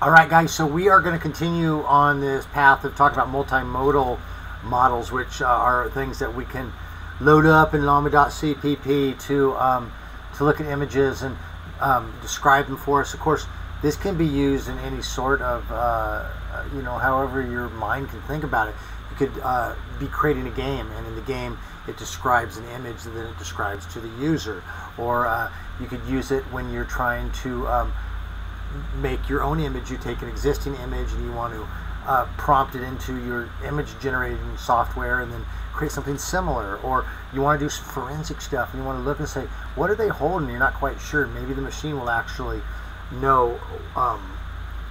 All right, guys, so we are going to continue on this path of talking about multimodal models, which uh, are things that we can load up in llama.cpp to, um, to look at images and um, describe them for us. Of course, this can be used in any sort of, uh, you know, however your mind can think about it. You could uh, be creating a game, and in the game, it describes an image that it describes to the user. Or uh, you could use it when you're trying to um, make your own image. You take an existing image and you want to uh, prompt it into your image generating software and then create something similar. Or you want to do forensic stuff and you want to look and say, what are they holding? You're not quite sure. Maybe the machine will actually know um,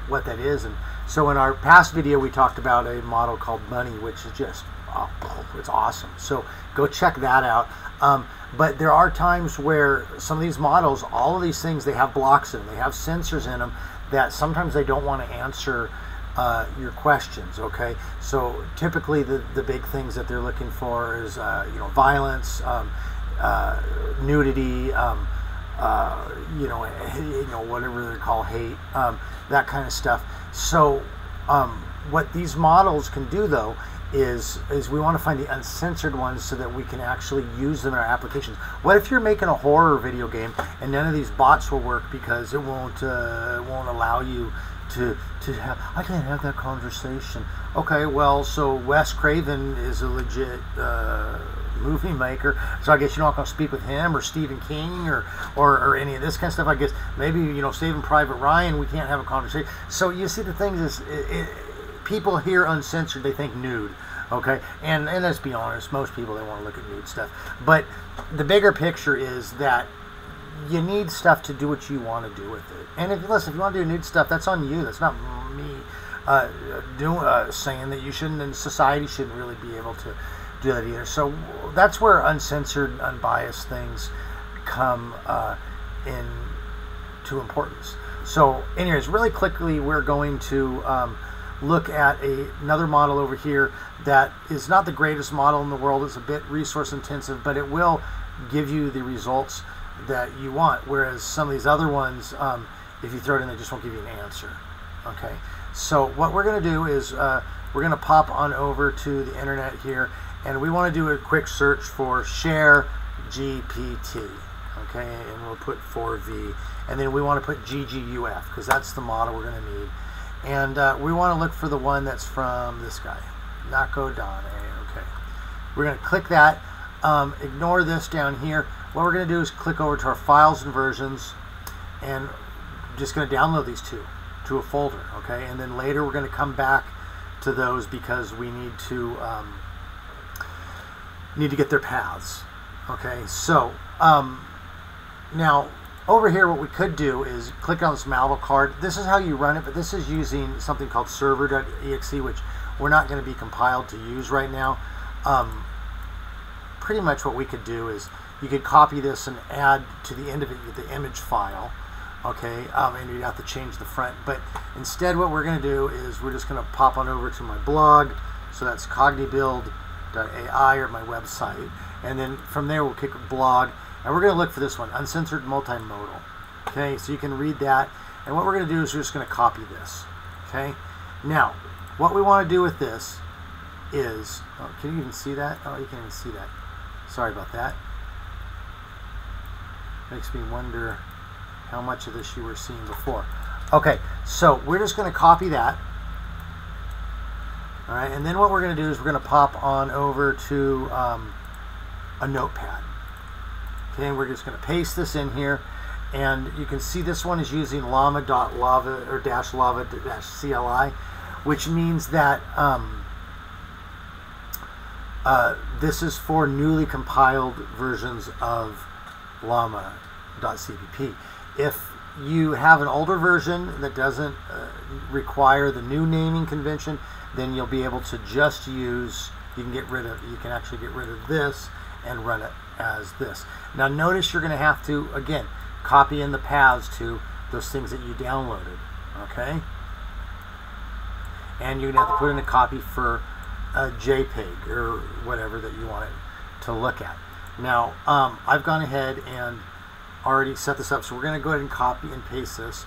what that is. And so in our past video, we talked about a model called Bunny, which is just oh, it's awesome. So go check that out. Um, but there are times where some of these models, all of these things, they have blocks in them, they have censors in them that sometimes they don't want to answer uh, your questions. Okay, so typically the the big things that they're looking for is uh, you know violence, um, uh, nudity. Um, uh, you know, you know, whatever they call hate, um, that kind of stuff. So, um, what these models can do, though, is is we want to find the uncensored ones so that we can actually use them in our applications. What if you're making a horror video game and none of these bots will work because it won't uh, won't allow you to to have I can't have that conversation. Okay, well, so Wes Craven is a legit. Uh, movie maker. So I guess you're not going to speak with him or Stephen King or, or, or any of this kind of stuff. I guess maybe, you know, Saving Private Ryan, we can't have a conversation. So you see, the thing is, it, it, people hear uncensored, they think nude. Okay, and and let's be honest, most people they want to look at nude stuff. But the bigger picture is that you need stuff to do what you want to do with it. And if listen, if you want to do nude stuff, that's on you. That's not me uh, doing uh, saying that you shouldn't, and society shouldn't really be able to do that either. So that's where uncensored, unbiased things come uh, into importance. So, anyways, really quickly, we're going to um, look at a, another model over here that is not the greatest model in the world. It's a bit resource intensive, but it will give you the results that you want. Whereas some of these other ones, um, if you throw it in, they just won't give you an answer. Okay. So what we're going to do is uh, we're going to pop on over to the internet here and we want to do a quick search for share GPT okay and we'll put 4v and then we want to put gguf because that's the model we're going to need and uh, we want to look for the one that's from this guy Nakodanei okay. We're going to click that um, ignore this down here. What we're going to do is click over to our files and versions and just going to download these two to a folder okay? And then later we're going to come back to those because we need to um, need to get their paths. Okay, so um, now over here what we could do is click on this model card. This is how you run it, but this is using something called server.exe, which we're not going to be compiled to use right now. Um, pretty much what we could do is you could copy this and add to the end of it the image file okay um, and you'd have to change the front but instead what we're going to do is we're just going to pop on over to my blog so that's cognibuild.com AI or my website. And then from there, we'll kick a blog. And we're going to look for this one, Uncensored Multimodal. Okay, so you can read that. And what we're going to do is we're just going to copy this. Okay, now, what we want to do with this is, oh, can you even see that? Oh, you can't even see that. Sorry about that. Makes me wonder how much of this you were seeing before. Okay, so we're just going to copy that all right, and then what we're going to do is we're going to pop on over to um, a notepad. We're just going to paste this in here. And you can see this one is using llama.llava or dash llava dash CLI, which means that um, uh, this is for newly compiled versions of llama.cpp. If you have an older version that doesn't uh, require the new naming convention, then you'll be able to just use, you can get rid of, you can actually get rid of this and run it as this. Now notice you're going to have to, again, copy in the paths to those things that you downloaded, okay? And you're going to have to put in a copy for a JPEG or whatever that you want it to look at. Now, um, I've gone ahead and already set this up, so we're going to go ahead and copy and paste this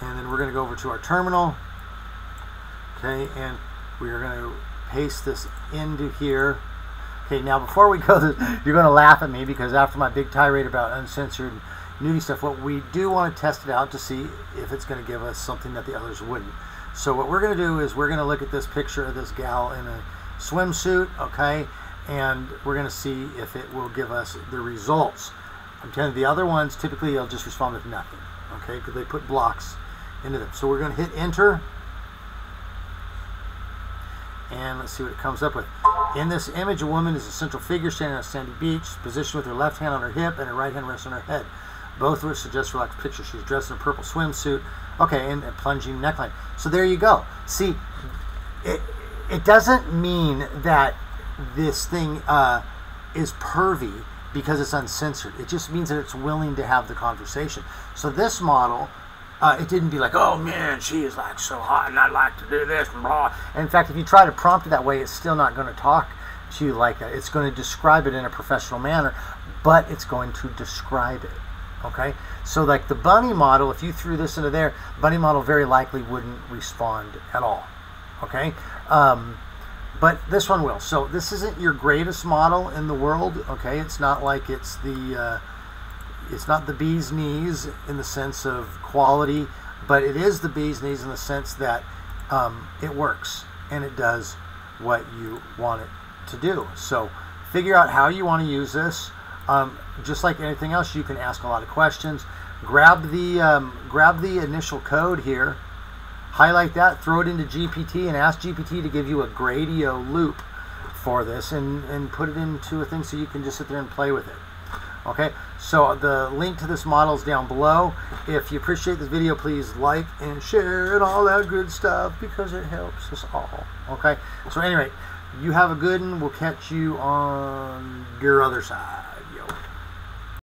and then we're going to go over to our terminal. Okay, and we are going to paste this into here. Okay, now before we go, you're going to laugh at me because after my big tirade about uncensored nudie stuff, what we do want to test it out to see if it's going to give us something that the others wouldn't. So what we're going to do is we're going to look at this picture of this gal in a swimsuit, okay, and we're going to see if it will give us the results. I'm telling you, the other ones typically they'll just respond with nothing, okay, because they put blocks into them. So we're going to hit enter, and let's see what it comes up with. In this image, a woman is a central figure standing on a sandy beach, positioned with her left hand on her hip and her right hand rests on her head. Both of which suggest relaxed picture. She's dressed in a purple swimsuit, okay, and a plunging neckline. So there you go. See, it, it doesn't mean that this thing uh, is pervy because it's uncensored. It just means that it's willing to have the conversation. So this model uh, it didn't be like, oh man, she is like so hot and I'd like to do this and blah. And in fact, if you try to prompt it that way, it's still not going to talk to you like that. It's going to describe it in a professional manner, but it's going to describe it. Okay? So, like the bunny model, if you threw this into there, bunny model very likely wouldn't respond at all. Okay? Um, but this one will. So, this isn't your greatest model in the world. Okay? It's not like it's the. Uh, it's not the bee's knees in the sense of quality, but it is the bee's knees in the sense that um, it works and it does what you want it to do. So figure out how you want to use this. Um, just like anything else, you can ask a lot of questions. Grab the um, grab the initial code here, highlight that, throw it into GPT, and ask GPT to give you a Gradio loop for this, and and put it into a thing so you can just sit there and play with it. Okay, so the link to this model is down below. If you appreciate this video, please like and share and all that good stuff because it helps us all. Okay, so anyway, you have a good one. We'll catch you on your other side.